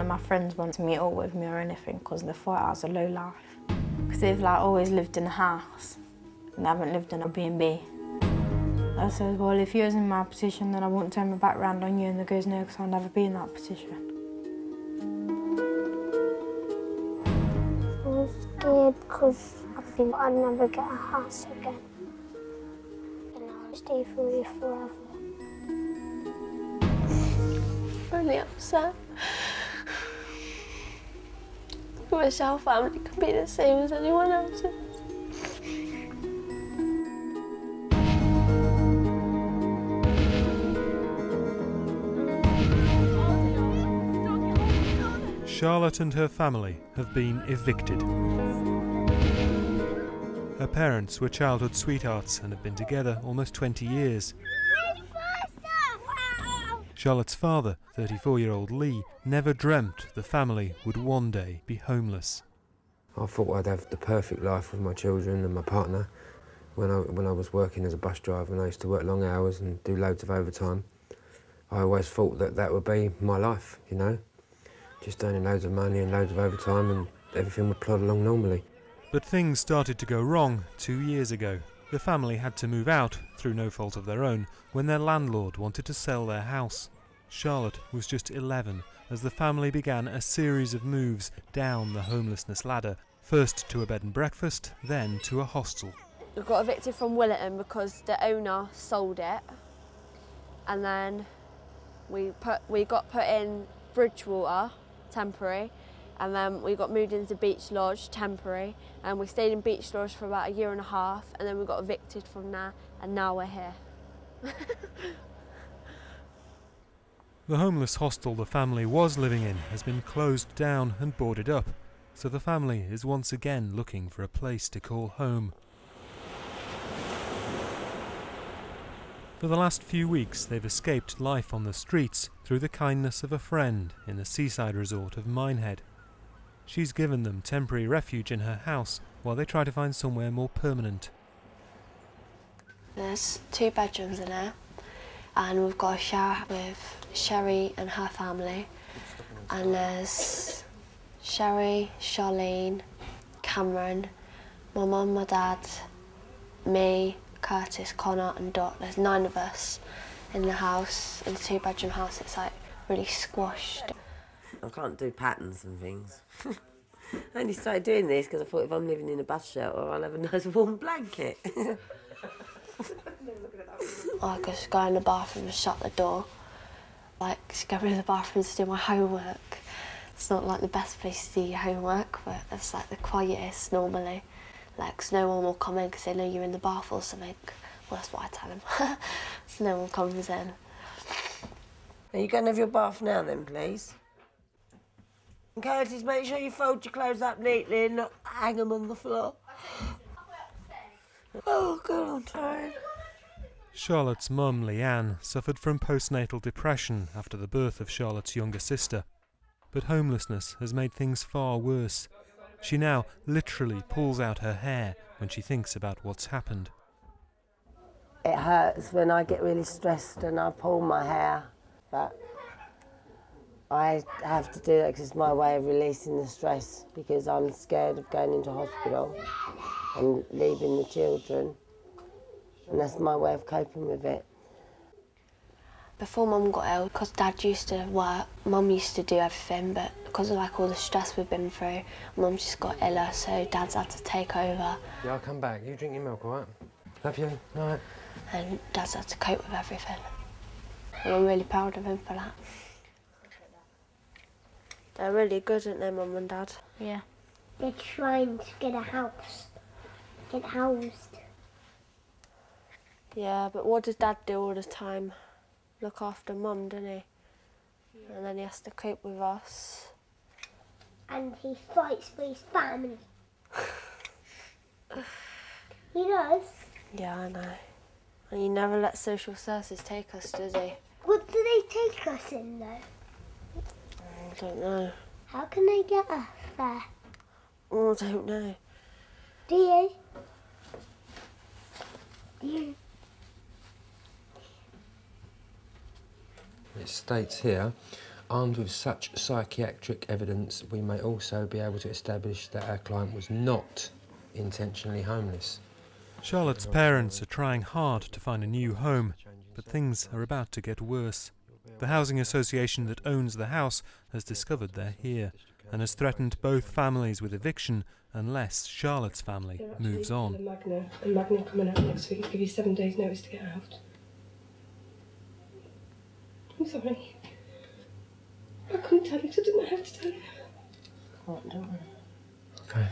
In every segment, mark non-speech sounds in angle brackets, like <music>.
none of my friends want to meet up with me or anything because they thought I was a low life. Because they've like always lived in a house and they haven't lived in a B&B. I said, well, if you was in my position, then I wouldn't turn my back round on you. And they goes, no, because I'll never be in that position. I was scared because I think I'd never get a house again. And I'll stay for you forever. Really upset. I wish our family could be the same as anyone else's. Charlotte and her family have been evicted. Her parents were childhood sweethearts and have been together almost 20 years. Charlotte's father, 34 year old Lee, never dreamt the family would one day be homeless. I thought I'd have the perfect life with my children and my partner. When I, when I was working as a bus driver and I used to work long hours and do loads of overtime, I always thought that that would be my life, you know? Just earning loads of money and loads of overtime and everything would plod along normally. But things started to go wrong two years ago. The family had to move out, through no fault of their own, when their landlord wanted to sell their house. Charlotte was just 11 as the family began a series of moves down the homelessness ladder, first to a bed and breakfast, then to a hostel. We got evicted from Williton because the owner sold it, and then we put we got put in Bridgwater, temporary, and then we got moved into Beach Lodge, temporary, and we stayed in Beach Lodge for about a year and a half, and then we got evicted from there, and now we're here. <laughs> The homeless hostel the family was living in has been closed down and boarded up, so the family is once again looking for a place to call home. For the last few weeks, they've escaped life on the streets through the kindness of a friend in the seaside resort of Minehead. She's given them temporary refuge in her house while they try to find somewhere more permanent. There's two bedrooms in there, and we've got a shower with Sherry and her family, and there's Sherry, Charlene, Cameron, my mum, my dad, me, Curtis, Connor, and Dot. There's nine of us in the house, in the two bedroom house. It's like really squashed. I can't do patterns and things. <laughs> I only started doing this because I thought if I'm living in a bus shelter, I'll have a <laughs> nice warm blanket. <laughs> I just go in the bathroom and shut the door. Like, just go in the bathroom to do my homework. It's not like the best place to do your homework, but it's like the quietest normally. Like, 'cause no one will come in because they know you're in the bath or something. Well, that's what I tell them. so no one comes in. Are you going to have your bath now then, please? And Curtis, make sure you fold your clothes up neatly and not hang them on the floor. Oh, God, I'm tired. Charlotte's mum, Leanne, suffered from postnatal depression after the birth of Charlotte's younger sister. But homelessness has made things far worse. She now literally pulls out her hair when she thinks about what's happened. It hurts when I get really stressed and I pull my hair, but I have to do that because it's my way of releasing the stress because I'm scared of going into hospital and leaving the children. And that's my way of coping with it. Before mum got ill, because dad used to work, mum used to do everything, but because of like all the stress we've been through, mum just got iller, so dad's had to take over, Yeah, I'll come back. You drink your milk, all right? Love you. Night. and dad's had to cope with everything. And I'm really proud of him for that. They're really good, aren't they, mum and dad? Yeah. They're trying to get a house. Get housed. Yeah, but what does dad do all the time? Look after mum, doesn't he? And then he has to cope with us. And he fights for his family. <laughs> he does. Yeah, I know. And he never lets social services take us, does he? What do they take us in though? I don't know. How can they get us there? Oh, I don't know. Do you? Do you? It states here, Armed with such psychiatric evidence, we may also be able to establish that our client was not intentionally homeless. Charlotte's parents are trying hard to find a new home, but things are about to get worse. The housing association that owns the house has discovered they're here and has threatened both families with eviction unless Charlotte's family They're moves The on. Magna and Magna coming out next week. Give you seven days' notice to get out. I'm sorry. I couldn't tell you. 'cause I didn't know how to tell you. Okay.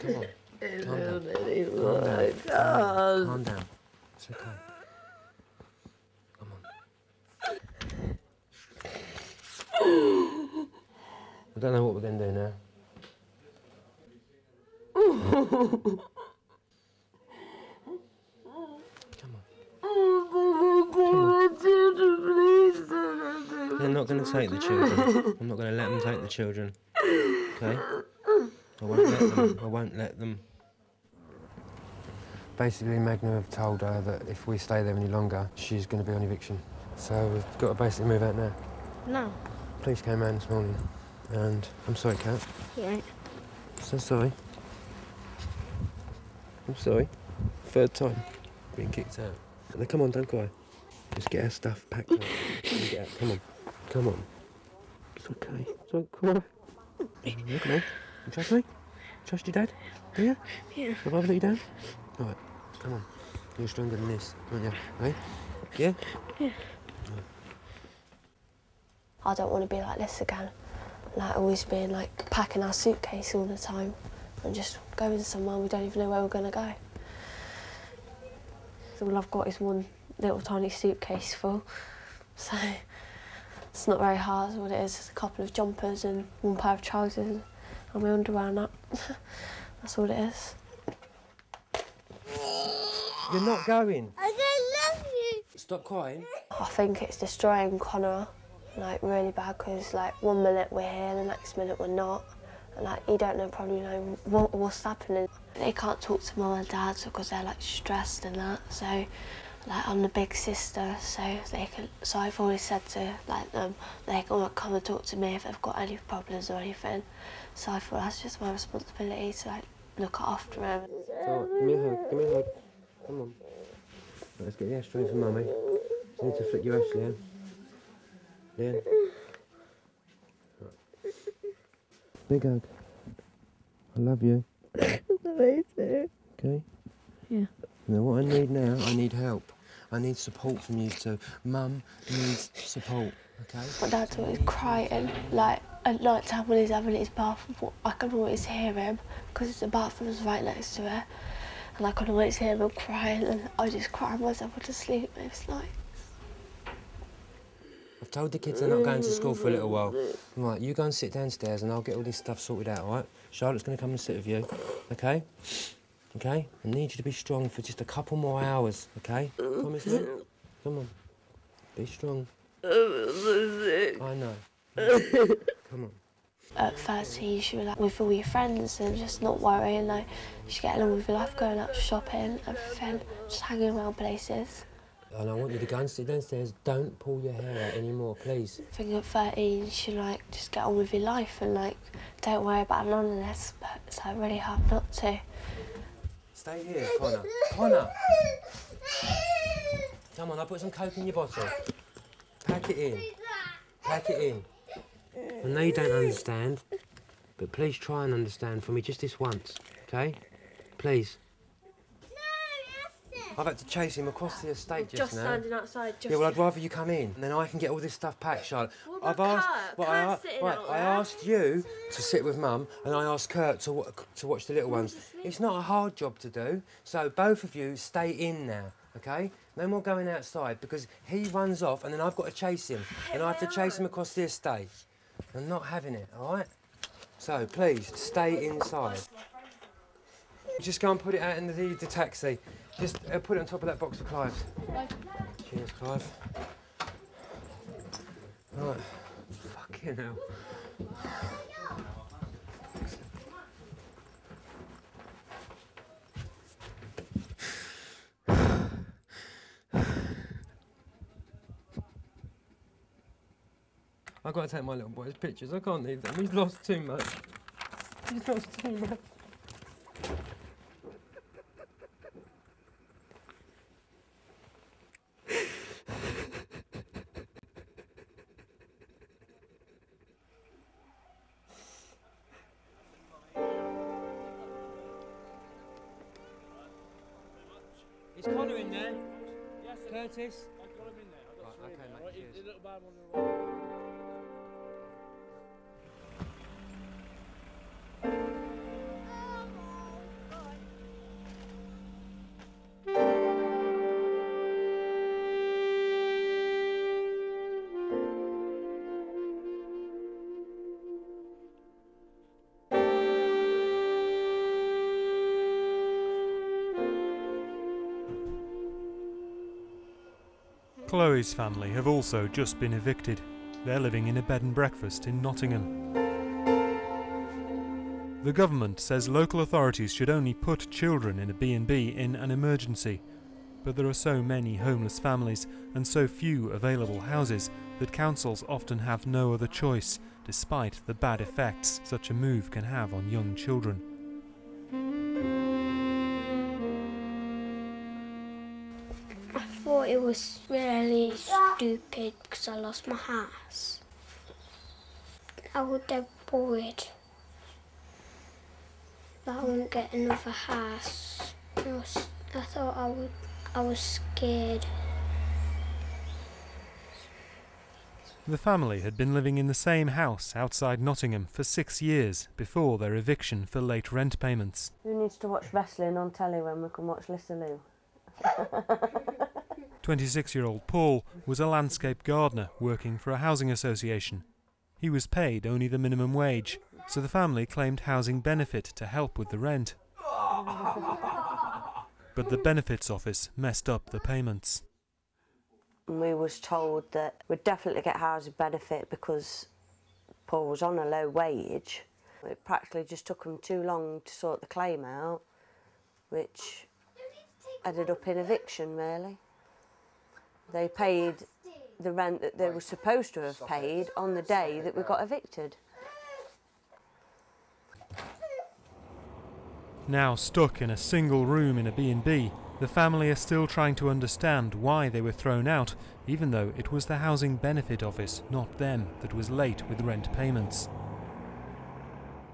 Come on. Calm down. Calm down. Calm down. Okay. Come on. I don't know what we're going to do now. Come on. They're not going to take the children. I'm not going to let them take the children. Okay? I won't let them. I won't let them. Basically, Magna have told her that if we stay there any longer, she's going to be on eviction. So we've got to basically move out now. No. Police came round this morning, and I'm sorry, Kat. Yeah. So sorry. I'm sorry. Third time being kicked out. Now, come on, don't cry. Just get our stuff packed up. get out. Come on. Come on. It's okay. Don't cry. Look at me. You trust me? Trust your dad? Do you? Yeah. Have I let you down? All right. Come on. You're stronger than this, aren't you? Hey? Yeah? Yeah. I don't want to be like this again. Like always being like packing our suitcase all the time and just going somewhere we don't even know where we're going to go. All I've got is one little tiny suitcase full. So it's not very hard what it is. It's a couple of jumpers and one pair of trousers and my underwear and that. <laughs> That's all it is. You're not going. I don't love you. Stop crying. I think it's destroying Connor, like really bad, because like one minute we're here, the next minute we're not, and like you don't know probably know what, what's happening. They can't talk to mum and dad because they're like stressed and that. So, like I'm the big sister, so they can. So I've always said to like them, they can come and talk to me if they've got any problems or anything. So I thought that's just my responsibility to like look after him. It's all right. Give me a hug. Give me a hug. Come on. Let's get the ashtray for mummy. Just need to flick your ash, Leanne. Leanne. Right. Big hug. I love you. Me too. Okay? Yeah. Now, what I need now, I need help. I need support from you too. Mum needs support, okay? My dad's always crying, like at night time when he's having his bath. I can always hear him because the bathroom's right next to it, and I can always hear him crying, and I just cry myself to sleep most nights. I've told the kids they're not going to school for a little while. Right, you go and sit downstairs and I'll get all this stuff sorted out, all right? Charlotte's going to come and sit with you, okay? Okay? I need you to be strong for just a couple more hours, okay? Promise me? Come on. Be strong. I know. <laughs> Come on. At first, you should be like with all your friends and just not worrying, like you should get along with your life, going out shopping, everything, just hanging around places. And I want you to go and sit downstairs. Don't pull your hair out anymore, please. I think at 13, you should like just get on with your life and like don't worry about none of this, but it's like really hard not to. Stay here, Connor. Connor! Come on, I'll put some coke in your bottle. Pack it in. Pack it in. I know you don't understand, but please try and understand for me just this once, okay? Please. No, I've had to chase him across the estate just, now. Standing outside, just Yeah, well, I'd rather you come in, and then I can get all this stuff packed, Charlotte. What I've asked, Kurt? well, I, Kurt's sitting right, I asked you to sit with Mum, and I asked Kurt to to watch the little ones. It's not a hard job to do, so both of you stay in now, okay? No more going outside because he runs off, and then I've got to chase him, and I have to chase him across the estate. I'm not having it, all right? So please stay inside. Just go and put it out in the, the taxi. Just uh, put it on top of that box for Clive. Cheers, Clive. Right. Fucking hell. I've got to take my little boy's pictures. I can't leave them. He's lost too much. He's lost too much. Is Connor in there? Yes, Curtis? Chloe's family have also just been evicted. They're living in a bed and breakfast in Nottingham. The government says local authorities should only put children in a B&B in an emergency, but there are so many homeless families and so few available houses that councils often have no other choice, despite the bad effects such a move can have on young children. I thought it was stupid because I lost my house. I was dead worried that I wouldn't get another house. I, was, I thought I would. I was scared. The family had been living in the same house outside Nottingham for six years before their eviction for late rent payments. Who needs to watch wrestling on telly when we can watch Lissa Lou? <laughs> 26 year old Paul was a landscape gardener working for a housing association. He was paid only the minimum wage, so the family claimed housing benefit to help with the rent. But the benefits office messed up the payments. we was told that we'd definitely get housing benefit because Paul was on a low wage. It practically just took them too long to sort the claim out, which ended up in eviction really. They paid the rent that they were supposed to have paid on the day that we got evicted. Now stuck in a single room in a B&B, the family are still trying to understand why they were thrown out, even though it was the housing benefit office, not them, that was late with rent payments.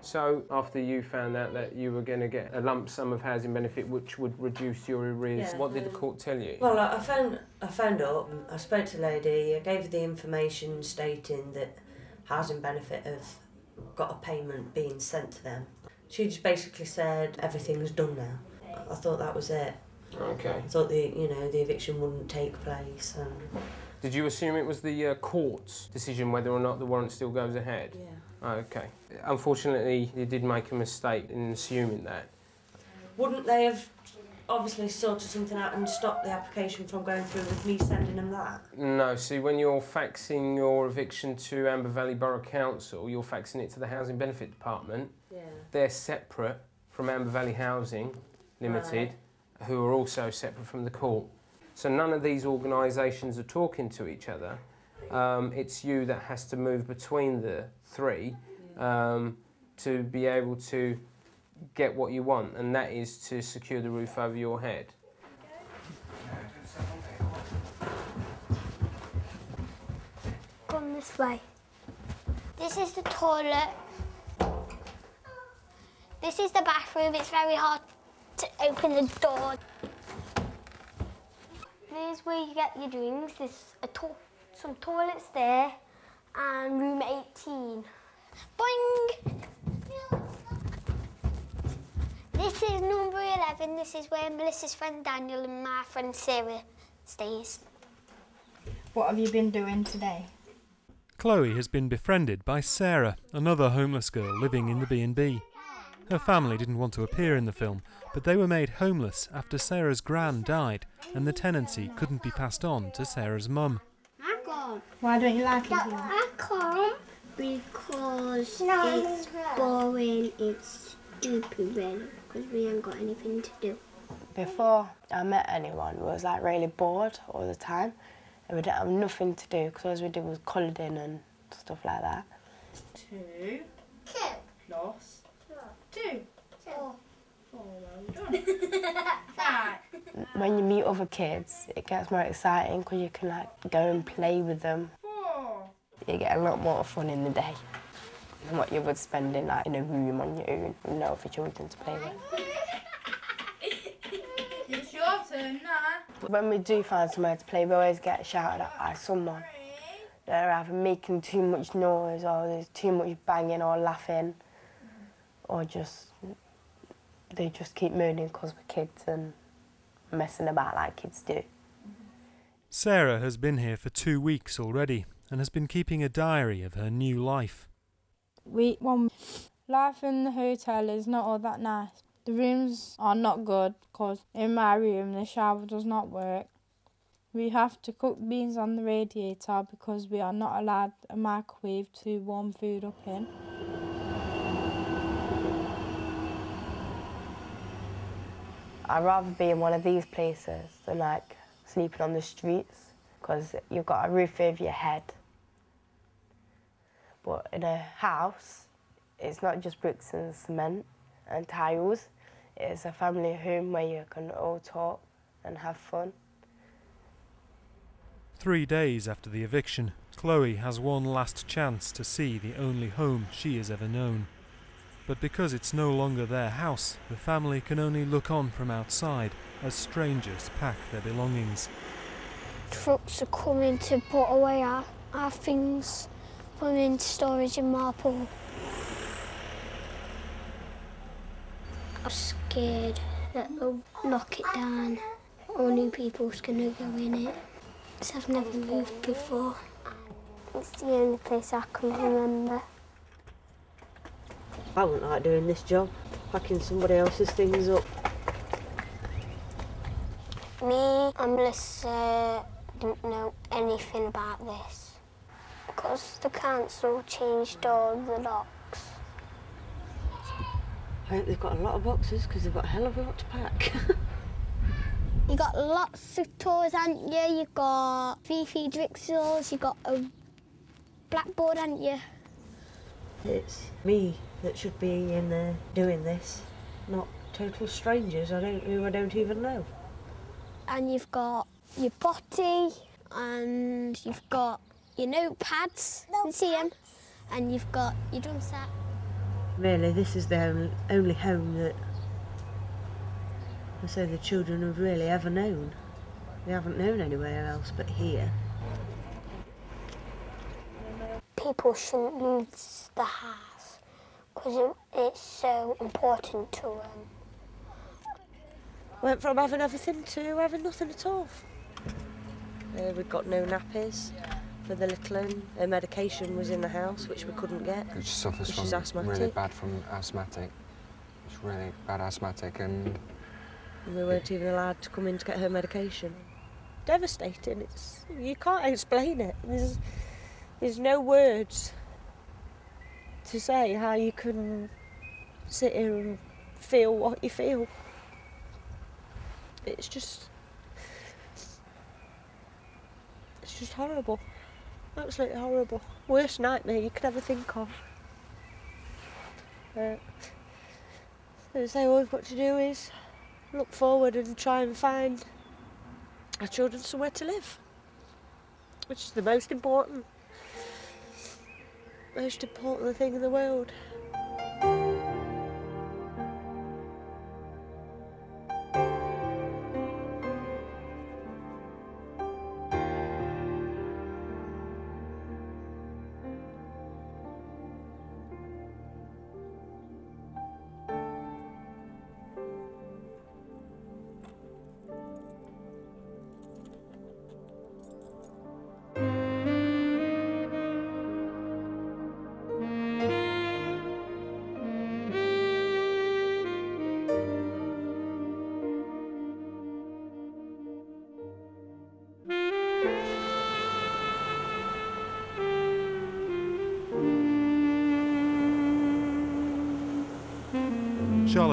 So, after you found out that you were going to get a lump sum of housing benefit which would reduce your arrears, Yeah, what did the um, court tell you? Well, I I phoned, I phoned up, I spoke to the lady, I gave her the information stating that housing benefit have got a payment being sent to them. She just basically said everything's done now. I thought that was it. Okay. I thought the you know the eviction wouldn't take place. And Did you assume it was the uh, court's decision whether or not the warrant still goes ahead? yeah. Oh, okay. Unfortunately, you did make a mistake in assuming that. Wouldn't they have obviously sorted something out and stopped the application from going through with me sending them that? No, see, when you're faxing your eviction to Amber Valley Borough Council, you're faxing it to the Housing Benefit Department. Yeah. They're separate from Amber Valley Housing Limited, who are also separate from the court. So none of these organisations are talking to each other. Um, it's you that has to move between the three um, to be able to get what you want, and that is to secure the roof over your head. Come this way. This is the toilet. This is the bathroom. It's very hard to open the door. This is where you get your drinks. There's a to- some toilets there and room 18. Boing! This is number 11. This is where Melissa's friend Daniel and my friend Sarah stays. What have you been doing today? Chloe has been befriended by Sarah, another homeless girl living in the B&B. Her family didn't want to appear in the film, but they were made homeless after Sarah's gran died and the tenancy couldn't be passed on to Sarah's mum. I. Why don't you like it here? I can't. Because it's boring, it's stupid really, because we ain't got anything to do. Before I met anyone, we was like really bored all the time, and we didn't have nothing to do because all we did was coloured in and stuff like that. Two. Plus. Two. Four. Well done. <laughs> Five. When you meet other kids, it gets more exciting because you can like go and play with them. You get a lot more fun in the day than what you would spend in like in a room on your own with no other children to play with. <laughs> It's your turn now. When we do find somewhere to play, we always get shouted at by someone. They're either making too much noise or there's too much banging or laughing or just they just keep moaning because we're kids and messing about like kids do. Sarah has been here for two weeks already and has been keeping a diary of her new life. Week one. Life in the hotel is not all that nice. The rooms are not good because in my room the shower does not work. We have to cook beans on the radiator because we are not allowed a microwave to warm food up in. I'd rather be in one of these places than like sleeping on the streets because you've got a roof over your head. But in a house, it's not just bricks and cement and tiles. It's a family home where you can all talk and have fun. Three days after the eviction, Chloe has one last chance to see the only home she has ever known. But because it's no longer their house, the family can only look on from outside as strangers pack their belongings. Trucks are coming to put away our, our things, put them into storage in Marple. I'm scared that they'll knock it down or new people's gonna go in it. 'Cause I've never moved before. It's the only place I can remember. I wouldn't like doing this job, packing somebody else's things up. Me and Melissa didn't know anything about this because the council changed all the locks. I hope they've got a lot of boxes because they've got a hell of a lot to pack. <laughs> You got lots of toys, haven't you? You got Fifi Drixels, you've got a blackboard, haven't you? it's me that should be in there doing this, not total strangers I don't who I don't even know. And you've got your potty, and you've got your notepads, you see them, and you've got your drum set. Really, this is the only, only home that I say the children have really ever known. They haven't known anywhere else but here. People shouldn't lose the house because it, it's so important to them. Went from having everything to having nothing at all. Uh, we've got no nappies for the little one. Her medication was in the house, which we couldn't get. Which suffers She's from asthmatic. really bad from asthmatic. It's really bad asthmatic and And we weren't even allowed to come in to get her medication. Devastating. It's you can't explain it. There's there's no words to say how you can sit here and feel what you feel. It's just it's just horrible. Absolutely horrible. Worst nightmare you could ever think of. Uh, so say all we've got to do is look forward and try and find our children somewhere to live, which is the most important, most important thing in the world.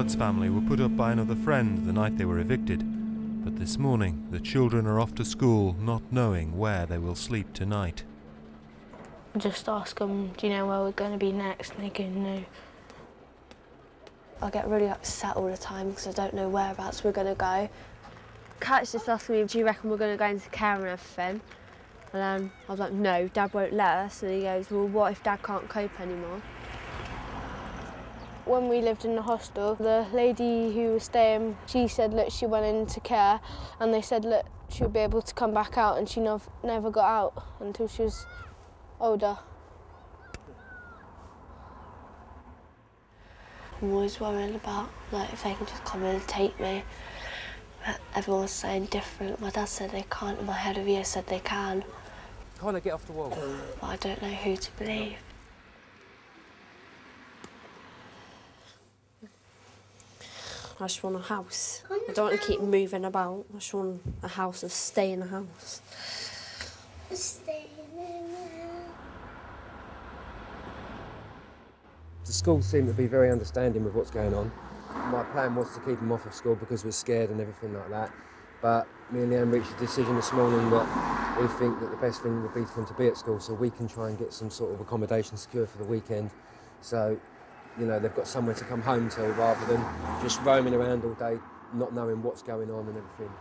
Charlotte's family were put up by another friend the night they were evicted, but this morning the children are off to school not knowing where they will sleep tonight. just ask them, do you know where we're going to be next? And they go, no. I get really upset all the time because I don't know whereabouts we're going to go. Kat's just asked me, do you reckon we're going to go into care and everything? And then I was like, no, Dad won't let us. And he goes, well, what if Dad can't cope anymore? When we lived in the hostel, the lady who was staying, she said, look, she went into care and they said, look, she'll be able to come back out and she nev never got out until she was older. I'm always worrying about like if they can just come in and take me. But everyone's saying different. My dad said they can't, and my head of year said they can. Can't I get off the wall? But I don't know who to believe. I just want a house. I don't want to keep moving about. I just want a house and stay in a house. The school seemed to be very understanding with what's going on. My plan was to keep them off of school because we're scared and everything like that. But me and Leanne reached a decision this morning that we think that the best thing would be for them to be at school so we can try and get some sort of accommodation secure for the weekend. So, you know, they've got somewhere to come home to rather than just roaming around all day, not knowing what's going on and everything.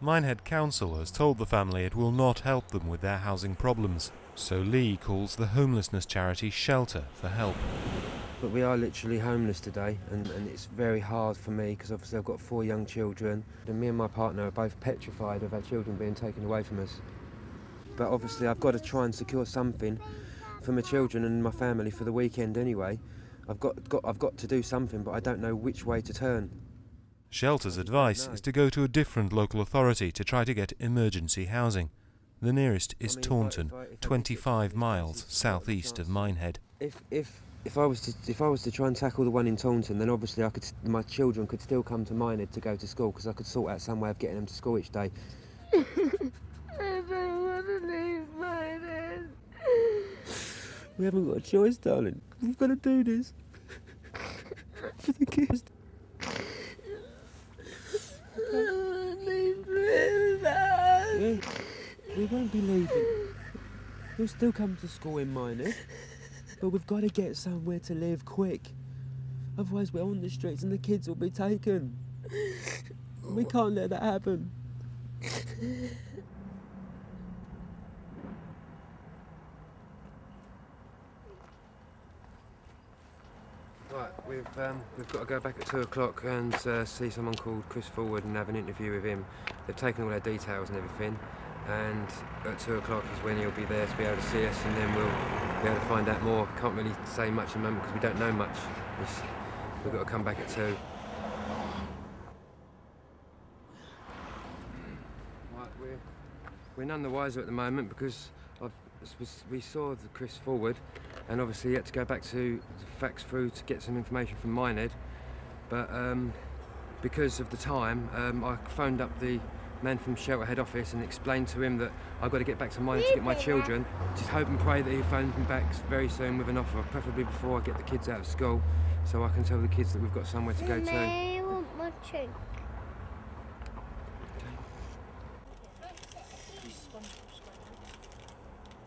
Minehead Council has told the family it will not help them with their housing problems, so Lee calls the homelessness charity Shelter for help. But we are literally homeless today, and, and it's very hard for me because obviously I've got four young children, and me and my partner are both petrified of our children being taken away from us. But obviously, I've got to try and secure something for my children and my family for the weekend anyway. I've got, got, I've got to do something, but I don't know which way to turn. Shelter's advice is to go to a different local authority to try to get emergency housing. The nearest is Taunton, 25 miles southeast of Minehead. If, if, if, I was to, if I was to try and tackle the one in Taunton, then obviously I could, my children could still come to Minehead to go to school because I could sort out some way of getting them to school each day. I don't want to leave Minehead. We haven't got a choice, darling. We've got to do this <laughs> for the kids. We won't be leaving. We'll still come to school in Minehead, but we've got to get somewhere to live quick. Otherwise, we're on the streets and the kids will be taken. We can't let that happen. Right, we've um, we've got to go back at two o'clock and uh, see someone called Chris Forward and have an interview with him. They've taken all their details and everything, and at two o'clock is when he'll be there to be able to see us, and then we'll be able to find out more. Can't really say much at the moment because we don't know much. It's, we've got to come back at two. Right, we're we're none the wiser at the moment because we saw the Chris Forward and obviously he had to go back to the fax through to get some information from Minehead. But um, because of the time, um, I phoned up the man from Shelter Head Office and explained to him that I've got to get back to Minehead to get my children. Just hope and pray that he phones me back very soon with an offer, preferably before I get the kids out of school, so I can tell the kids that we've got somewhere to go to. I want my drink.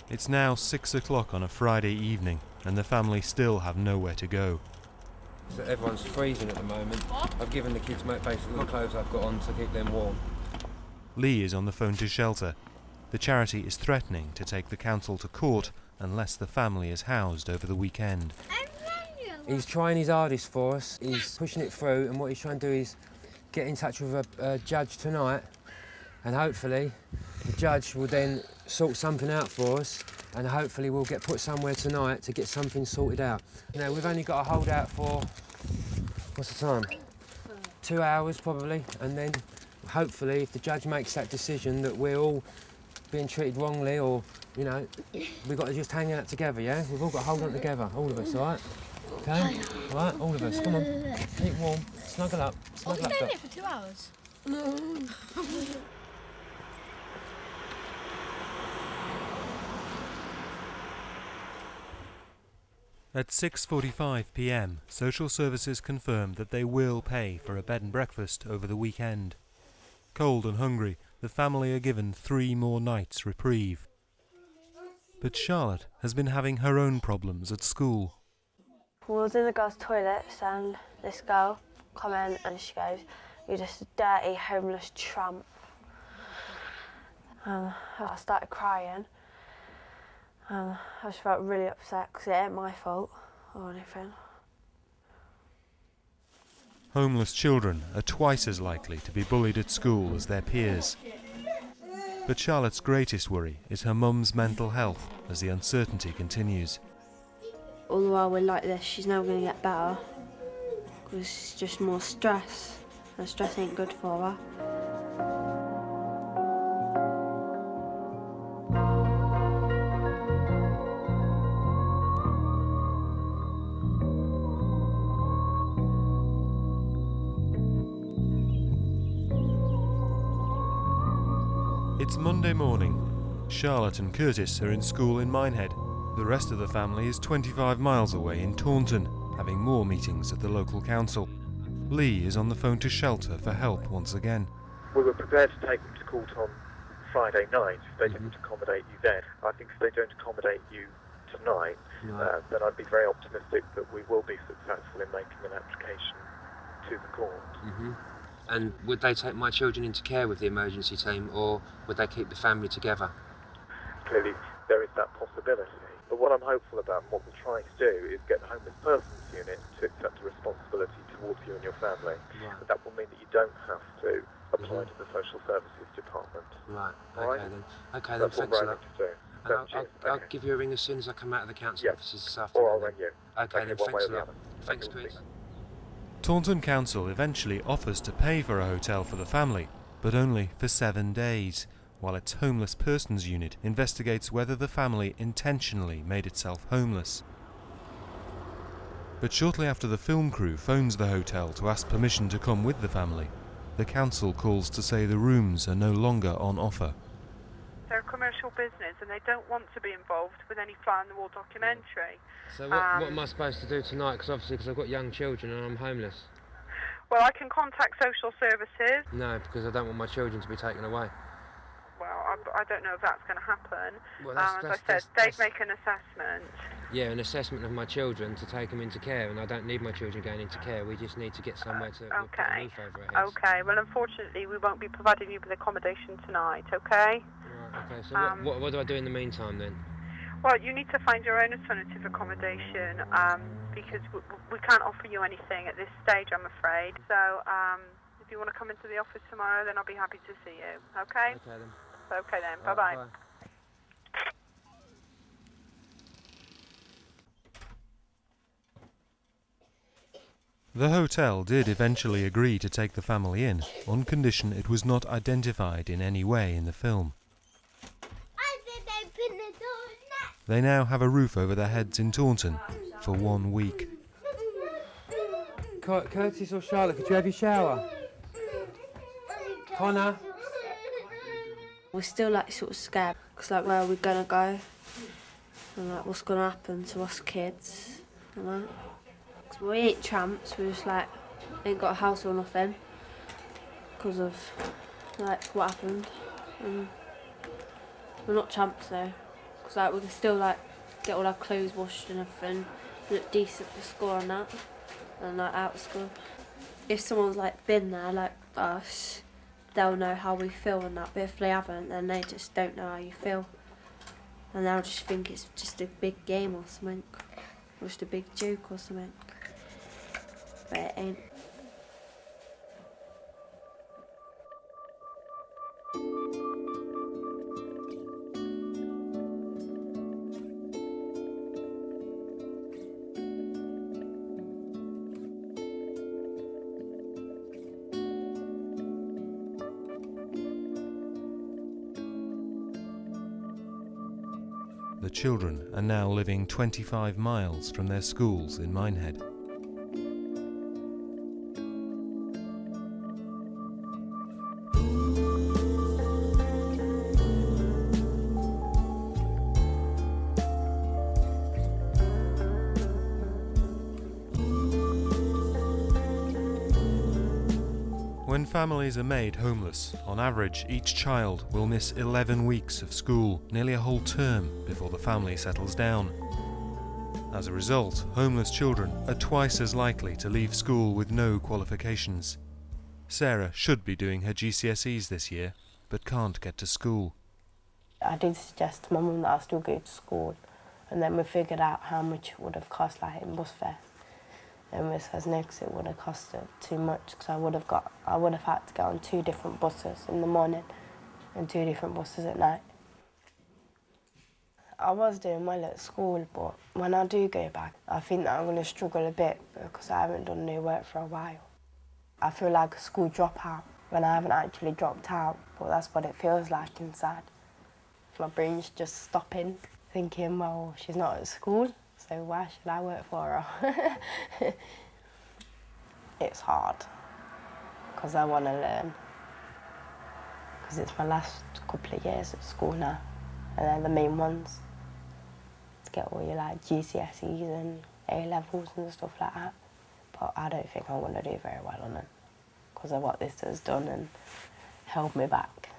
It's now six o'clock on a Friday evening, and the family still have nowhere to go. So everyone's freezing at the moment. I've given the kids mate, basically the clothes I've got on to keep them warm. Lee is on the phone to shelter. The charity is threatening to take the council to court unless the family is housed over the weekend. He's trying his hardest for us. He's pushing it through, and what he's trying to do is get in touch with a, a judge tonight, and hopefully the judge will then sort something out for us, and hopefully we'll get put somewhere tonight to get something sorted out. You know, we've only got to hold out for what's the time? Two hours probably, and then hopefully if the judge makes that decision that we're all being treated wrongly, or you know, we've got to just hang out together. Yeah, we've all got to hold on together, all of us, all right? Okay, all right, all of us. Come on, keep warm, snuggle up, snuggle up. Doc. for two hours? <laughs> At 6:45 p.m., social services confirmed that they will pay for a bed and breakfast over the weekend. Cold and hungry, the family are given three more nights reprieve. But Charlotte has been having her own problems at school. I was in the girls' toilets and this girl come in and she goes, You're just a dirty, homeless tramp. And I started crying. And I just felt really upset because it ain't my fault or anything. Homeless children are twice as likely to be bullied at school as their peers. But Charlotte's greatest worry is her mum's mental health as the uncertainty continues. All the while we're like this, she's never going to get better because it's just more stress, and stress ain't good for her. Monday morning. Charlotte and Curtis are in school in Minehead. The rest of the family is 25 miles away in Taunton, having more meetings at the local council. Lee is on the phone to shelter for help once again. We were prepared to take them to court on Friday night if they didn't accommodate you then. I think if they don't accommodate you tonight, uh, then I'd be very optimistic that we will be successful in making an application to the court. hmm And would they take my children into care with the emergency team, or would they keep the family together? Clearly, there is that possibility. But what I'm hopeful about and what we're trying to do is get the Homeless Persons Unit to accept a responsibility towards you and your family. Right. But that will mean that you don't have to apply to the Social Services Department. Right. Okay right? then. Okay then. That's what Thanks a lot. aiming to do. And I'll. I'll, I'll give you a ring as soon as I come out of the council Yes. offices this Or afternoon. I'll then. ring you. Okay Okay, then. Thanks a lot. Thanks, Okay, Chris. Taunton Council eventually offers to pay for a hotel for the family, but only for seven days, while its Homeless Persons Unit investigates whether the family intentionally made itself homeless. But shortly after the film crew phones the hotel to ask permission to come with the family, the council calls to say the rooms are no longer on offer. Commercial business and they don't want to be involved with any fly on the wall documentary. So what, Um, what am I supposed to do tonight? Because obviously, because I've got young children and I'm homeless. Well, I can contact social services. No, because I don't want my children to be taken away. Well, I, I don't know if that's going to happen. Well, that's- um, as that's- I said, they'd make an assessment. Yeah, an assessment of my children to take them into care, and I don't need my children going into care. We just need to get somewhere to a Okay. roof over our heads. Okay. Well, unfortunately, we won't be providing you with accommodation tonight. Okay. Right, okay, so Um, what, what, what do I do in the meantime then? Well, you need to find your own alternative accommodation um, because we, we can't offer you anything at this stage, I'm afraid. So, um, if you want to come into the office tomorrow, then I'll be happy to see you. Okay. Okay then. Okay then. Bye Right, bye. The hotel did eventually agree to take the family in, on condition it was not identified in any way in the film. Open the door now. They now have a roof over their heads in Taunton for one week. Curtis or Charlotte, could you have your shower? Connor? We're still like sort of scared because like where are we gonna go and like what's gonna happen to us kids and that. 'Cause we ain't tramps. We just like ain't got a house or nothing because of like what happened. And we're not tramps though, because like we can still like get all our clothes washed and everything, and look decent for school and that, and like out of school. If someone's like been there like us, they'll know how we feel and that. But if they haven't, then they just don't know how you feel, and they'll just think it's just a big game or something, or just a big joke or something. But it ain't. Children are now living 25 miles from their schools in Minehead. Families are made homeless, on average, each child will miss 11 weeks of school, nearly a whole term, before the family settles down. As a result, homeless children are twice as likely to leave school with no qualifications. Sarah should be doing her GCSEs this year, but can't get to school. I did suggest to my mum that I still go to school, and then we figured out how much it would have cost, like in bus fare. And no, 'cause it would have costed too much, because I would have got, I would have had to go on two different buses in the morning, and two different buses at night. I was doing well at school, but when I do go back, I think that I'm going to struggle a bit because I haven't done new work for a while. I feel like a school dropout when I haven't actually dropped out, but that's what it feels like inside. My brain's just stopping, thinking, well, she's not at school, so why should I work for her? <laughs> it's hard because I want to learn. Because it's my last couple of years at school now, and they're the main ones. To get all your like GCSEs and A levels and stuff like that. But I don't think I'm going to do very well on it because of what this has done and held me back.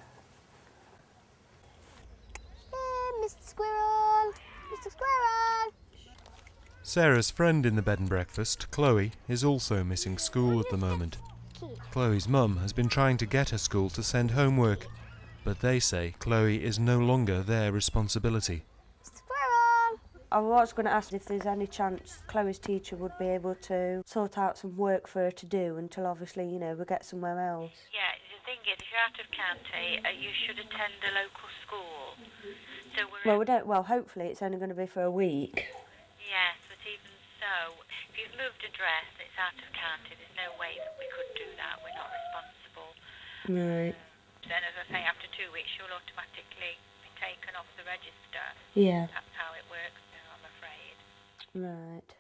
Mr. Squirrel! Mr. Squirrel! Sarah's friend in the bed and breakfast, Chloe, is also missing school at the moment. Chloe's mum has been trying to get her school to send homework, but they say Chloe is no longer their responsibility. I was going to ask if there's any chance Chloe's teacher would be able to sort out some work for her to do until obviously, you know, we get somewhere else. Yeah, the thing is, if you're out of county, uh, you should attend a local school. So we're Well, we don't. Well, hopefully it's only going to be for a week. yes, but even so, if you've moved address, it's out of county. There's no way that we could do that. We're not responsible. Right. Um, then, as I say, after two weeks, you'll automatically be taken off the register. Yeah. That's how it works now, I'm afraid. Right.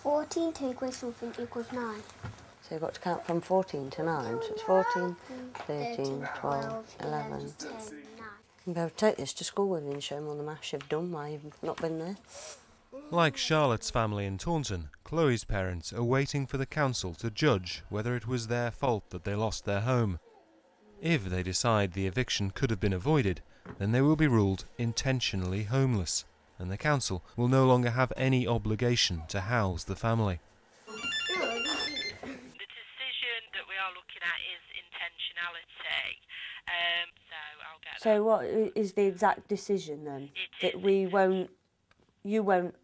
14 take away something equals 9. So you've got to count from 14 to 9. So it's 14, 13, 13, 12, 12, 11. 11, 10, 9. You'll be able to take this to school with you and show them all the maths you've done while you've not been there. Like Charlotte's family in Taunton, Chloe's parents are waiting for the council to judge whether it was their fault that they lost their home. If they decide the eviction could have been avoided, then they will be ruled intentionally homeless, and the council will no longer have any obligation to house the family. The decision that we are looking at is intentionality. Um, so I'll get So what i- is the exact decision then? That we won't, you won't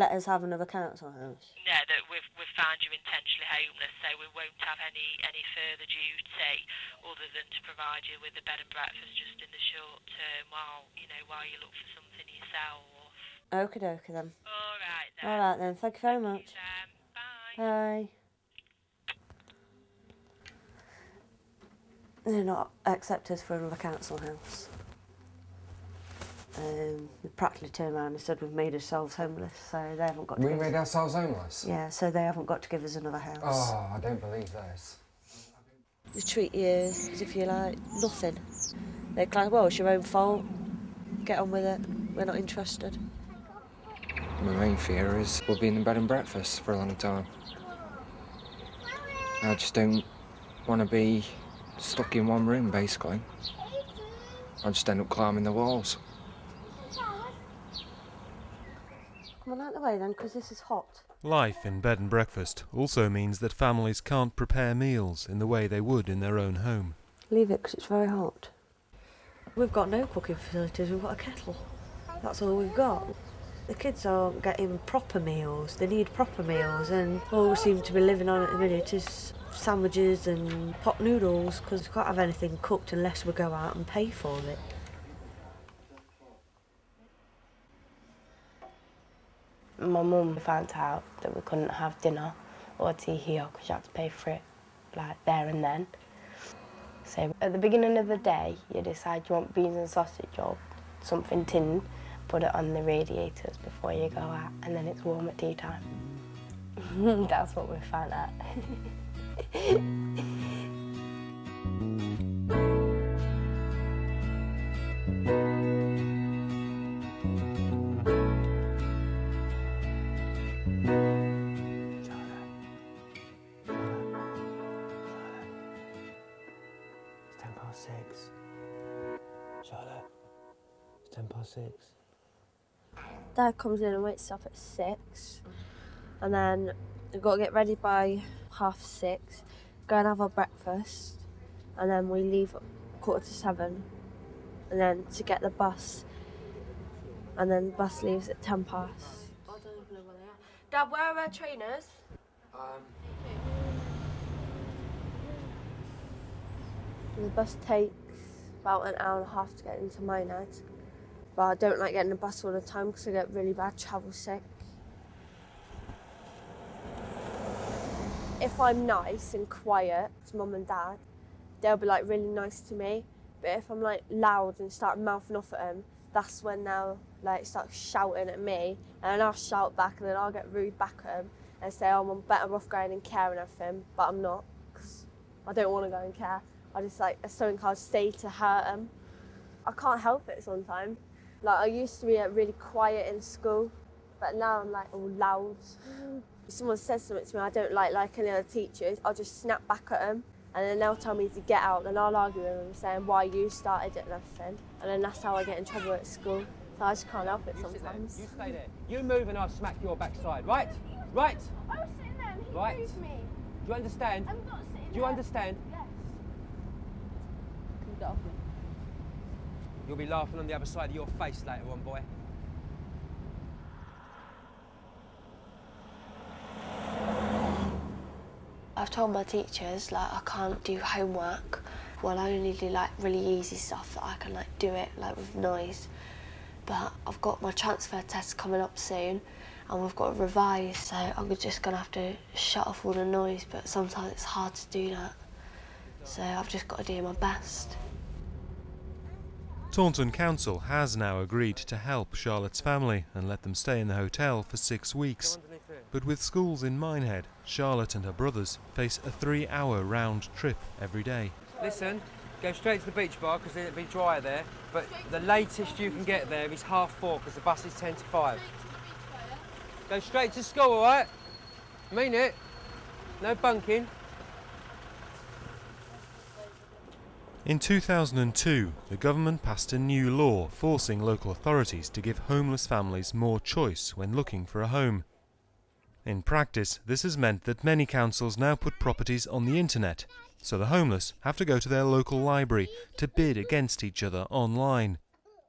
let us have another council house? No, that we've we've found you intentionally homeless, so we won't have any any further duty other than to provide you with a bed and breakfast just in the short term while you know while you look for something yourself. Okie dokie then. All right then. All right then. Thank you very much. Bye. They're not accept us for another council house. Um, they practically turned around and said we've made ourselves homeless, so they haven't got to We give us- made ourselves homeless? Yeah, so they haven't got to give us another house. Oh, I don't believe this. They treat you as if you're like nothing. They're like, well, it's your own fault. Get on with it. We're not interested. My main fear is we'll be in the bed and breakfast for a long time. I just don't want to be stuck in one room, basically. I just end up climbing the walls. Come on out the way then, because this is hot. Life in bed and breakfast also means that families can't prepare meals in the way they would in their own home. Leave it because it's very hot. We've got no cooking facilities, we've got a kettle. That's all we've got. The kids aren't getting proper meals, they need proper meals, and all we seem to be living on at the minute is sandwiches and pot noodles because we can't have anything cooked unless we go out and pay for it. My mum found out that we couldn't have dinner or tea here because you had to pay for it like there and then. So at the beginning of the day, you decide you want beans and sausage or something tinned, put it on the radiators before you go out, and then it's warm at tea time. <laughs> That's what we found out. <laughs> Dad comes in and wakes up at six, and then we've got to get ready by half six, go and have our breakfast, and then we leave at quarter to seven, and then to get the bus, and then the bus leaves at ten past. Dad, where are our trainers? Um, the bus takes about an hour and a half to get into Minehead. But I don't like getting the bus all the time because I get really bad travel sick. If I'm nice and quiet to mum and dad, they'll be like really nice to me. But if I'm like loud and start mouthing off at them, that's when they'll like start shouting at me, and I'll shout back, and then I'll get rude back at them and say, "Oh, I'm better off going in care and everything," but I'm not because I don't want to go in care. I just like it's something I'll to hurt them. I can't help it sometimes. Like I used to be like, really quiet in school, but now I'm like all loud. If someone says something to me I don't like, like any other teachers, I'll just snap back at them, and then they'll tell me to get out, and I'll argue with them saying why you started it and everything, and then that's how I get in trouble at school. So I just can't help it You sit there. sometimes. You stay there. You move and I'll smack your backside. Right? Right? I was sitting there and he Right. moved me. Do you understand? I'm not sitting Do you there. understand? Yes. Can you get off me? You'll be laughing on the other side of your face later on, boy. I've told my teachers like I can't do homework. Well, I only do like really easy stuff that I can like do it like with noise. But I've got my transfer test coming up soon, and we've got to revise. So I'm just gonna have to shut off all the noise. But sometimes it's hard to do that. So I've just got to do my best. Taunton Council has now agreed to help Charlotte's family and let them stay in the hotel for six weeks. But with schools in Minehead, Charlotte and her brothers face a three hour round trip every day. Listen, go straight to the beach bar because it'll be drier there. But the latest you can get there is half four because the bus is 10 to 5. Go straight to school, all right? Mean it. No bunking. In 2002, the government passed a new law forcing local authorities to give homeless families more choice when looking for a home. In practice, this has meant that many councils now put properties on the internet, so the homeless have to go to their local library to bid against each other online.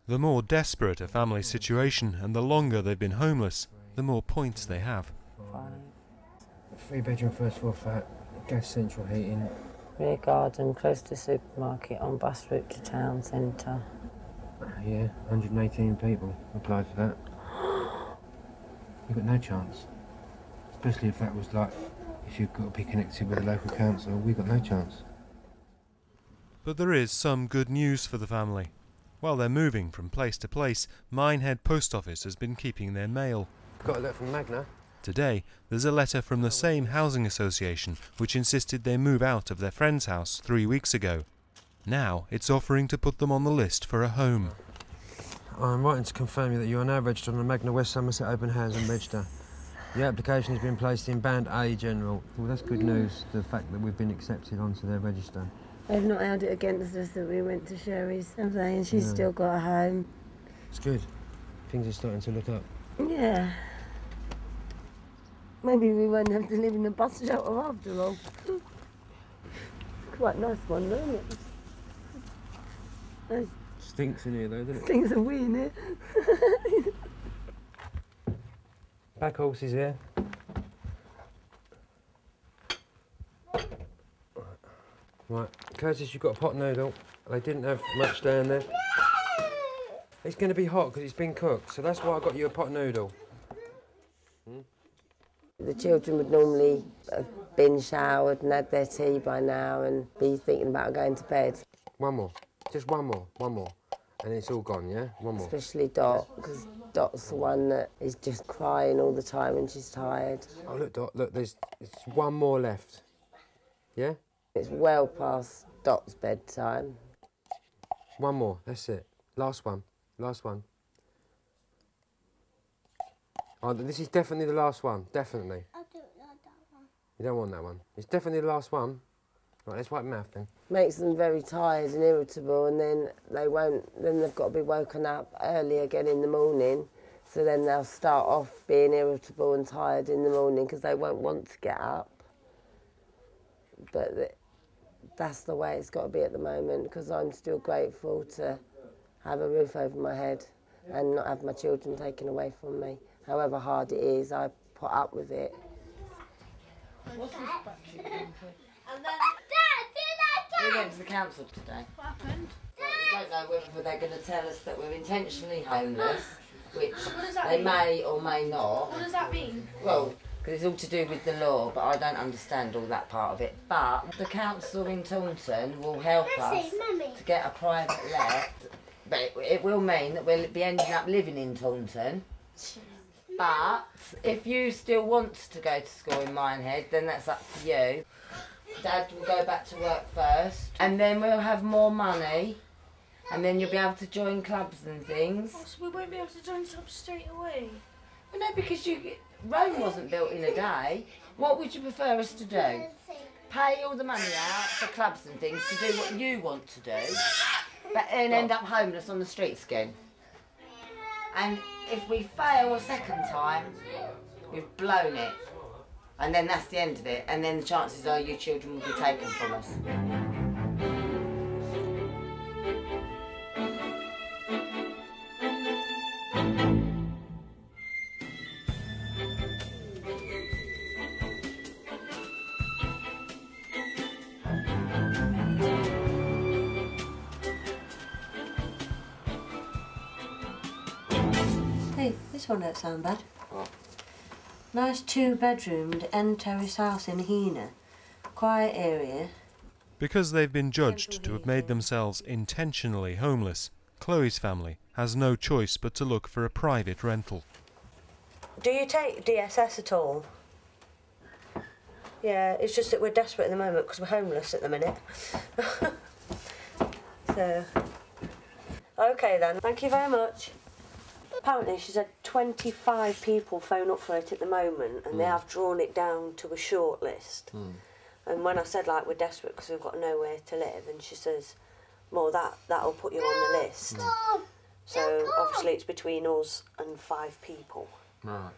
The more desperate a family's situation and the longer they've been homeless, the more points they have. Three bedroom first floor flat, gas central heating. Rear garden, close to supermarket, on bus route to town centre. Yeah, 118 people applied for that. <gasps> You've got no chance. Especially if that was like, if you've got to be connected with the local council, we've got no chance. But there is some good news for the family. While they're moving from place to place, Minehead Post Office has been keeping their mail. Got a letter from Magna. Today, there's a letter from the same housing association which insisted they move out of their friend's house three weeks ago. Now it's offering to put them on the list for a home. I'm writing to confirm you that you are now registered on the Magna West Somerset Open Housing Register. Your application has been placed in Band A General. Well, that's good news, the fact that we've been accepted onto their register. They've not held it against us that we went to Sherry's, have they? And she's No. still got a home. It's good. Things are starting to look up. Yeah. Maybe we won't have to live in a bus shelter after all. Quite nice one, though, isn't it? Stinks in here though, doesn't it? things are we in it. Back horses here. Right, Curtis, you've got a pot noodle. They didn't have much down there. It's going to be hot because it's been cooked, so that's why I got you a pot noodle. Hmm? The children would normally have been showered and had their tea by now and be thinking about going to bed. One more, just one more, one more, and it's all gone, yeah? One more. Especially Dot, because Dot's the one that is just crying all the time when she's tired. Oh, look, Dot, look, there's it's one more left. Yeah? It's well past Dot's bedtime. One more, that's it. Last one, last one. Oh, this is definitely the last one, definitely. I don't like that one. You don't want that one. It's definitely the last one. Right, let's wipe mouth then. Makes them very tired and irritable, and then they won't. Then they've got to be woken up early again in the morning. So then they'll start off being irritable and tired in the morning because they won't want to get up. But th- that's the way it's got to be at the moment because I'm still grateful to have a roof over my head and not have my children taken away from me. However hard it is, I put up with it. What's this battery doing We went to the council today. What happened? But we don't know whether they're going to tell us that we're intentionally homeless, which What does that they mean? may or may not. What does that mean? Well, because it's all to do with the law, but I don't understand all that part of it. But the council in Taunton will help us to get a private let, but it, it will mean that we'll be ending up living in Taunton. But if you still want to go to school in Minehead, then that's up to you. Dad will go back to work first, and then we'll have more money, and then you'll be able to join clubs and things. Oh, so we won't be able to join clubs straight away. Well, no, because you Rome wasn't built in a day. What would you prefer us to do? Pay all the money out for clubs and things to do what you want to do, but then end up homeless on the streets again. And if we fail a second time, we've blown it. And then that's the end of it. And then the chances are you children will be taken from us. Hey, this one don't sound bad. Nice two-bedroomed end terrace house in Heanor. Quiet area. Because they've been judged to have made themselves intentionally homeless, Chloe's family has no choice but to look for a private rental. Do you take DSS at all? Yeah, it's just that we're desperate at the moment because we're homeless at the minute. <laughs> so, okay then. Thank you very much. Apparently, she's had 25 people phone up for it at the moment, and they Mm. have drawn it down to a short list. And when I said like we're desperate because we've got nowhere to live, and she says, "Well, that that'll put you on the list." So obviously, it's between us and five people. Right.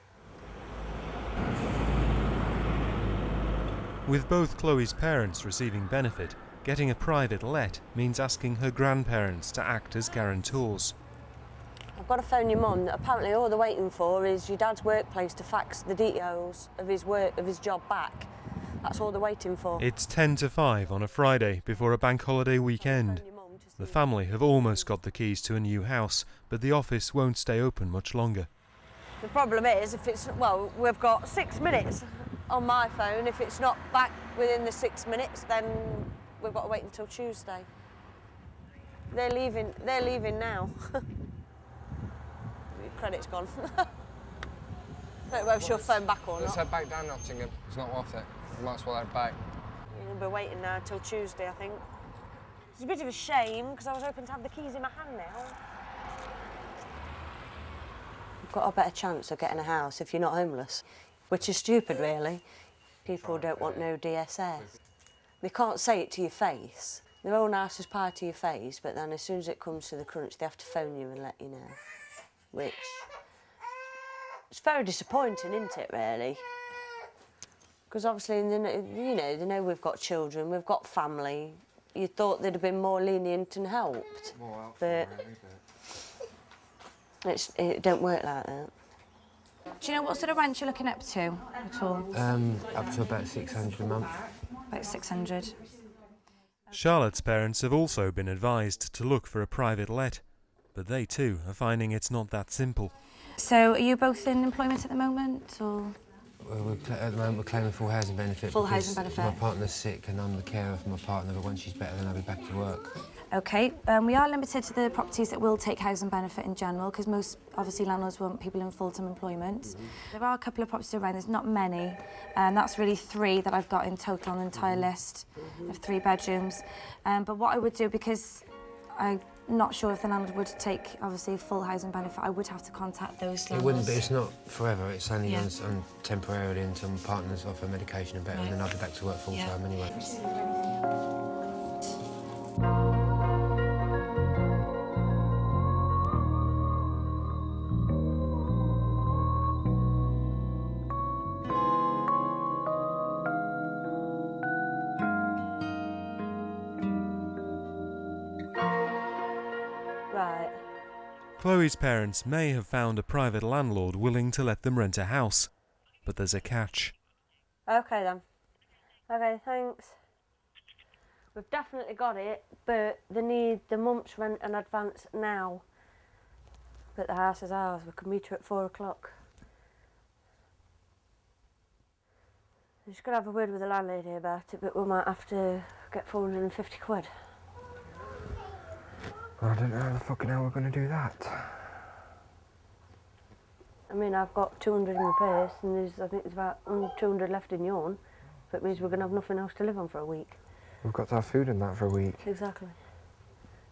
With both Chloe's parents receiving benefit, getting a private let means asking her grandparents to act as guarantors. I've got to phone your mum. Apparently, all they're waiting for is your dad's workplace to fax the details of his work of his job back. That's all they're waiting for. It's 10 to 5 on a Friday before a bank holiday weekend. The family have almost got the keys to a new house, but the office won't stay open much longer. The problem is, if it's well, we've got six minutes on my phone. If it's not back within the six minutes, then we've got to wait until Tuesday. They're leaving. They're leaving now. <laughs> Your credit's gone. <laughs> Don't know whether she'll phone back or not. Let's head back down Nottingham. It's not worth it. We might as well head back. We'll be waiting now until Tuesday, I think. It's a bit of a shame because I was hoping to have the keys in my hand now. You've got a better chance of getting a house if you're not homeless, which is stupid, really. People don't want no DSS. They can't say it to your face. They're all nice as pie to your face, but then as soon as it comes to the crunch, they have to phone you and let you know. Which it's very disappointing, isn't it, really? Because obviously, they know, you know, they know we've got children, we've got family. You thought they'd have been more lenient and helped, but it's, it don't work like that. Do you know what sort of rent you're looking up to at all? Um, up to about 600 a month. About 600. Charlotte's parents have also been advised to look for a private let, but they too are finding it's not that simple. So are you both in employment at the moment, or? Well, we're cl- at the moment we're claiming full housing benefit. Full because housing benefit. My partner's sick and I'm the carer for my partner, but when she's better then I'll be back to work. Okay, um, we are limited to the properties that will take housing benefit in general because most, obviously, landlords want people in full-time employment. There are a couple of properties around, there's not many, and that's really three that I've got in total on the entire list of three bedrooms. Um, but what I would do, because I not sure if the landlord would take, obviously, full housing benefit. I would have to contact those It wouldn't landlords. be, it's not forever, it's only Yeah. on, on um, temporarily until my partner's off her medication and better, and then I'll be back to work full Yeah. time anyway. Chloe's parents may have found a private landlord willing to let them rent a house, but there's a catch. Okay then. Okay, thanks. We've definitely got it, but they need the month's rent in advance now. But the house is ours. We can meet her at four o'clock. I'm just gonna have a word with the landlady about it, but we might have to get 450 quid. I don't know how the fucking hell we're going to do that. I mean, I've got 200 in my purse, and there's, I think there's about mm, 200 left in yours. That means we're gonna have nothing else to live on for a week. We've got to have food and that for a week. Exactly.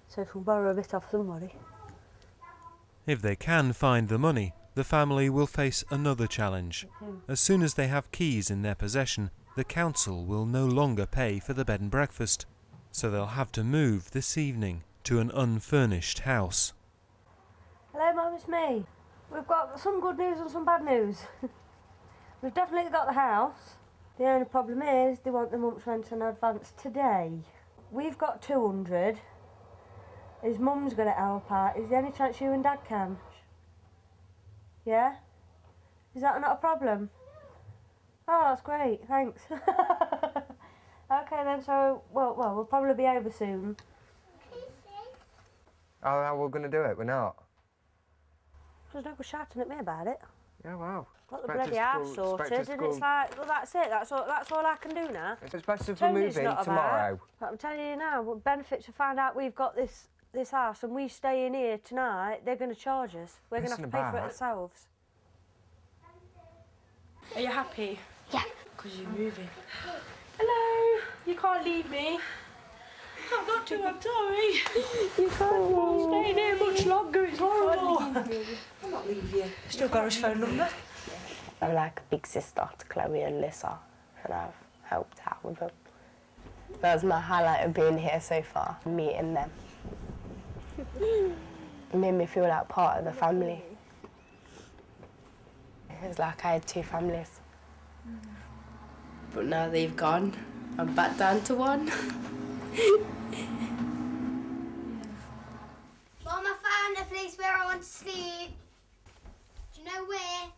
So if we borrow a bit off somebody. If they can find the money, the family will face another challenge. As soon as they have keys in their possession, the council will no longer pay for the bed and breakfast, so they'll have to move this evening to an unfurnished house. Hello, Mum, it's me. We've got some good news and some bad news. <laughs> We've definitely got the house. The only problem is they want the month's rent in advance today. We've got 200. His mum's going to help out. Is there any chance you and Dad can? Yeah? Is that not a problem? Oh, that's great. Thanks. <laughs> okay then, so, well, well, we'll probably be over soon. Oh, how we're going to do it? We're not. There's no good shouting at me about it. Yeah, wow. Got the bloody us house to school- expect sorted, and it's like, well, that's it. That's all. That's all I can do now. It's best if we Tony's move about. tomorrow. But I'm telling you now, what benefits to find out we've got this this house and we stay in here tonight, they're going to charge us. We're going to have to Listen pay for it ourselves. Are you happy? Yeah. Because you're moving. Hello. You can't leave me. I've got to. I'm sorry. You can't oh I'm staying here much longer. It's horrible. I'll not leave you. Still got his phone number. I'm like a big sister to Chloe and Lissa, and I've helped out with them. That was my highlight of being here so far, meeting them. It made me feel like part of the family. It's like I had two families. But now they've gone, I'm back down to one. Mom, I found a place where I want to sleep. Do you know where?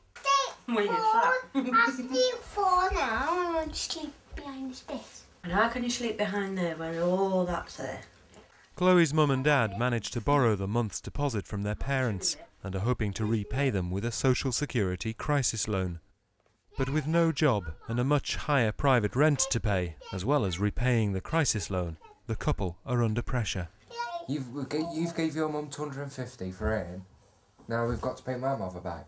Where is <laughs> Four. I'll sleep four now. I want to sleep behind this bed. And how can you sleep behind there when all that's there? Chloe's mum and dad managed to borrow the month's deposit from their parents and are hoping to repay them with a social security crisis loan. But with no job and a much higher private rent to pay, as well as repaying the crisis loan, the couple are under pressure. You've you've gave your mum 250 for it. Now we've got to pay my mother back.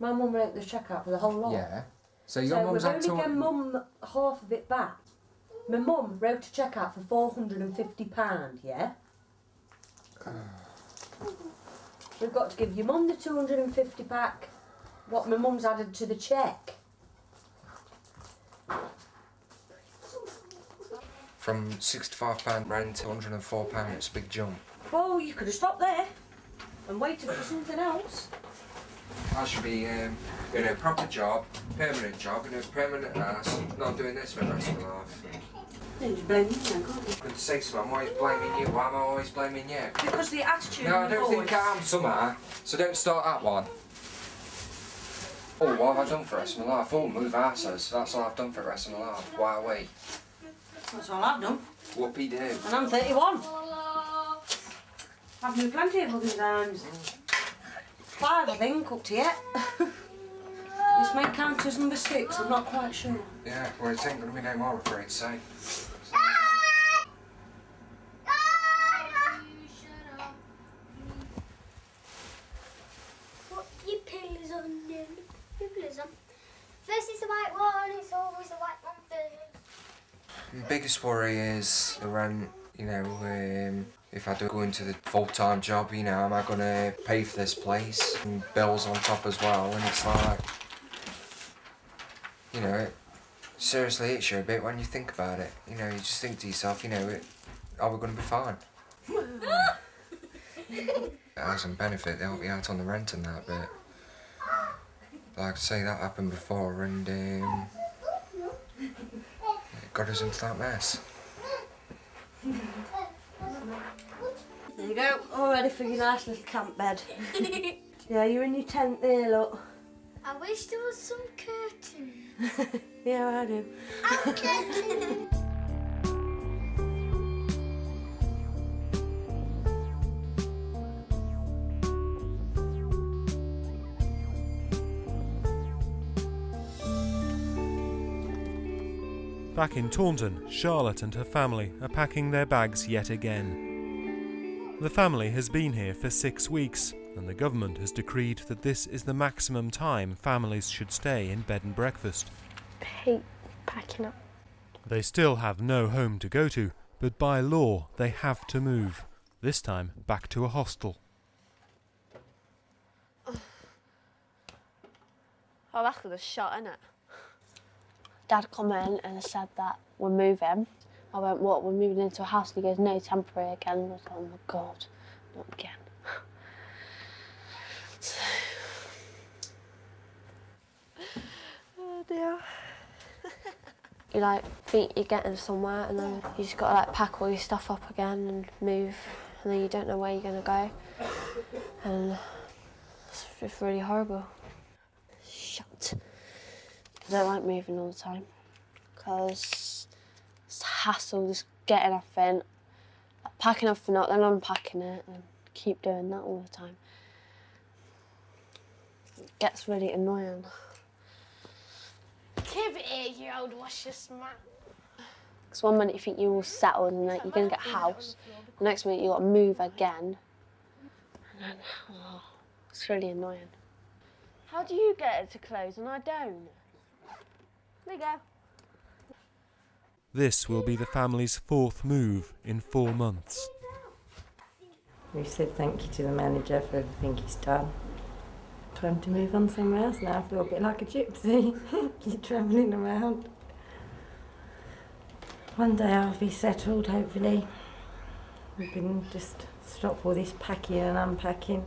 My mum wrote the cheque out for the whole lot. Yeah. So your mum's we've had only to. given mum half of it back. My mum wrote a cheque out for four hundred and fifty pound. Yeah. <sighs> We've got to give your mum the two hundred and fifty back. What my mum's added to the cheque. From £65 rent to £104, it's a big jump. Well, you could have stopped there and waited for something else. I should be um, in a proper job, permanent job, in a permanent house, not doing this for the rest of my life. Then you blame me can't you? Good to say so, I'm always blaming you. Why am I always blaming you? Because the attitude No, I don't think. I am somehow, so don't start that one. Oh, what have I done for the rest of my life? Oh, move houses. That's all I've done for the rest of my life. Why wait? That's all I've done. Whoopie do. And I'm 31. I've moved plenty of other times. Five, I think, up to yet. <laughs> this may count as number six, I'm not quite sure. Yeah, well, it ain't gonna be no more, I'm afraid to say. Put your pillows on them. Your pillows on. First is the white one, it's always the white one first. The biggest worry is the rent, you know, um, If I do go into the full-time job, you know, am I going to pay for this place and bills on top as well? And it's like, you know, it seriously hits you a bit when you think about it. You know, you just think to yourself, you know, it, are we going to be fine? it has some benefit, they'll be out on the rent and that, but like I say, that happened before and um, it got us into that mess. There you go, all ready for your nice little camp bed. <laughs> yeah, you're in your tent there, look. I wish there was some curtains. <laughs> Yeah, I do. <laughs> Back in Taunton, Charlotte and her family are packing their bags yet again. The family has been here for six weeks, and the government has decreed that this is the maximum time families should stay in bed and breakfast. hate packing up. They still have no home to go to, but by law they have to move, this time back to a hostel. <sighs> Oh, that's a shot, isn't it? Dad come in and said that we're moving. I went, what, we're moving into a house? And he goes, no, temporary again. I was like, oh my God, not again. <sighs> oh dear. <laughs> you like think you're getting somewhere and then you just gotta like pack all your stuff up again and move and then you don't know where you're gonna go. And it's just really horrible. Shut. I don't like moving all the time because it's a hassle just getting everything, like, packing up, then unpacking it, and keep doing that all the time. It gets really annoying. Give it here, you old wash your smack. Because one minute you think you're all settled and that you're going to get a house, the next minute you've got to move again. And then, oh, it's really annoying. How do you get it to close and I don't? There you go. This will be the family's fourth move in four months. We've said thank you to the manager for everything he's done. Time to move on somewhere else now. I feel a bit like a gypsy. <laughs> Keep travelling around. One day I'll be settled, hopefully. We can just stop all this packing and unpacking.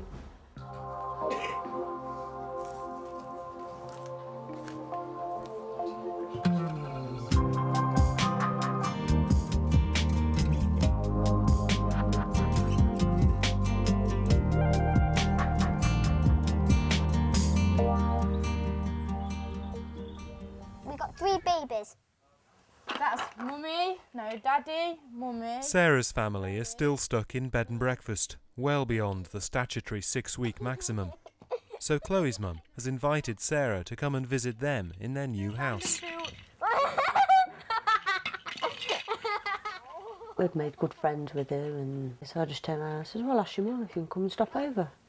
Daddy, mummy. Sarah's family is still stuck in bed and breakfast, well beyond the statutory six week maximum. So Chloe's mum has invited Sarah to come and visit them in their new house. <laughs> We've made good friends with her, and so I just turned around and said, Well, ask your mum if you can come and stop over. <laughs>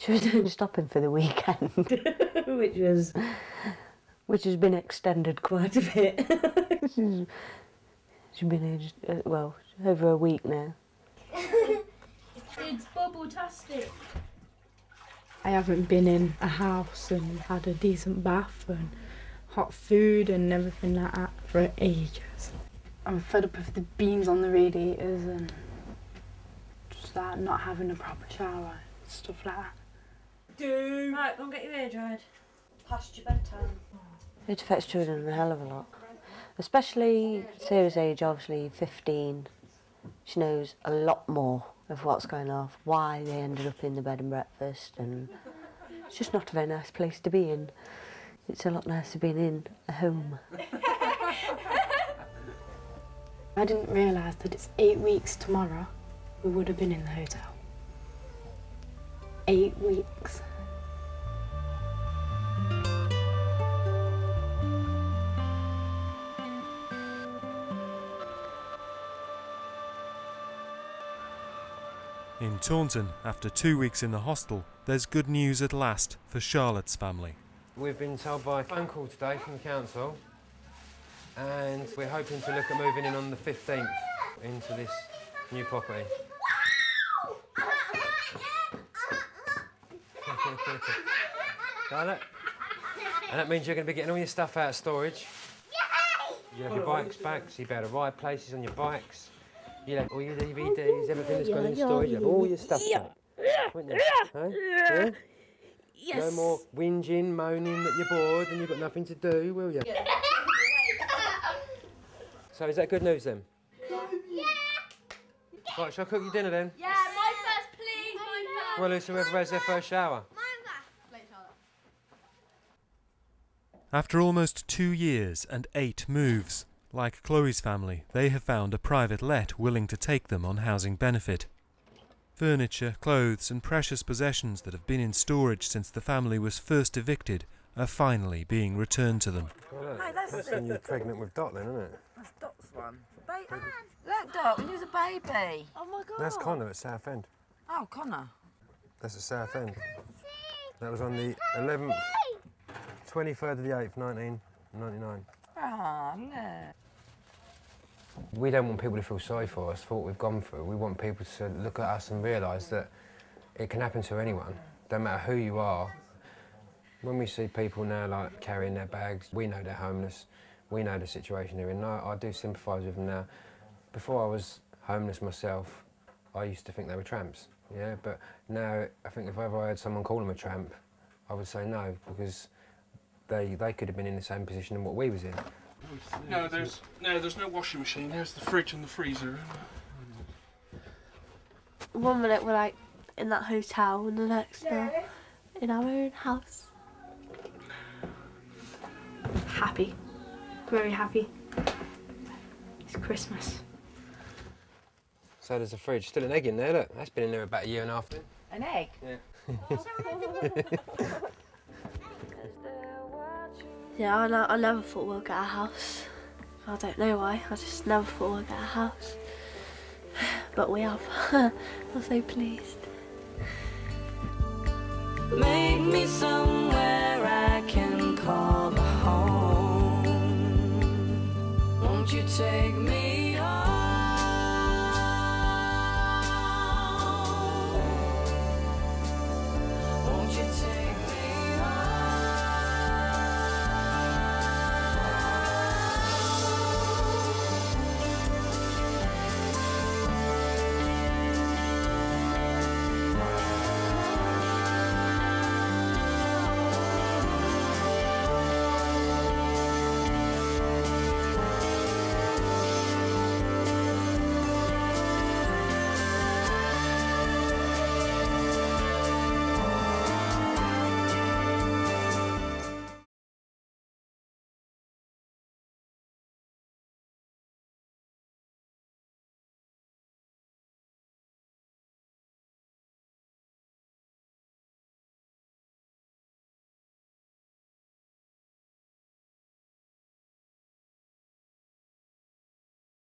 She was only <laughs> stopping for the weekend, which was which has been extended quite a bit. She's, she's been here just, uh, well, over a week now. It's bubble-tastic. I haven't been in a house and had a decent bath and hot food and everything like that for ages. I'm fed up with the beans on the radiators and just that, not having a proper shower, stuff like that. Do. Right, go and get your hair dried. Past your bedtime. It affects children a hell of a lot. Especially Sarah's age, obviously 15. She knows a lot more of what's going on, why they ended up in the bed and breakfast, and it's just not a very nice place to be in. It's a lot nicer being in a home. I didn't realise that it's eight weeks tomorrow. We would have been in the hotel. Eight weeks. In Taunton, after two weeks in the hostel, there's good news at last for Charlotte's family. We've been told by a phone call today from the council, and we're hoping to look at moving in on the 15th into this New property. <laughs> Got it? And that means you're going to be getting all your stuff out of storage. You have your bikes back, so you be able to ride places on your bikes. You have all your DVDs, everything that's gone in storage. You have all your stuff back. Wouldn't you? Huh? Yeah? No more whinging, moaning that you're bored and you've got nothing to do, will you? So is that good news then? Yeah. Right, shall I cook you dinner then? Yeah, my first, please. My first. Well, it's whoever has their first shower. After almost two years and eight moves, like Chloe's family, they have found a private let willing to take them on housing benefit. Furniture, clothes, and precious possessions that have been in storage since the family was first evicted are finally being returned to them. Hey, that's, when you're pregnant with Dot then, isn't it? That's Dot's one. Ba- Look, Dot, when you was a baby. Oh my god. That's Connor at Southend. Oh, Connor. That's at Southend. That was on the 11th, 23rd of the 8th, 1999. Ah, oh, look. We don't want people to feel sorry for us for what we've gone through. We want people to look at us and realise that it can happen to anyone, no matter who you are. When we see people now like carrying their bags, we know they're homeless. We know the situation they're in. I, I do sympathise with them now. Before I was homeless myself, I used to think they were tramps. Yeah, but now I think if ever I heard someone call them a tramp, I would say no because they they could have been in the same position in what we was in. No, there's no, there's no washing machine. There's the fridge and the freezer. One minute we're like in that hotel, and the next we're in our own house. Happy, very happy. It's Christmas. So there's a fridge, still an egg in there. Look, that's been in there about a year and a half. An egg? Yeah. <laughs> Yeah, I, I never thought we'll get a house. I don't know why. I just never thought we'll get a house. <sighs> But we have. <laughs> I'm so pleased. Make me somewhere I can call home. Won't you take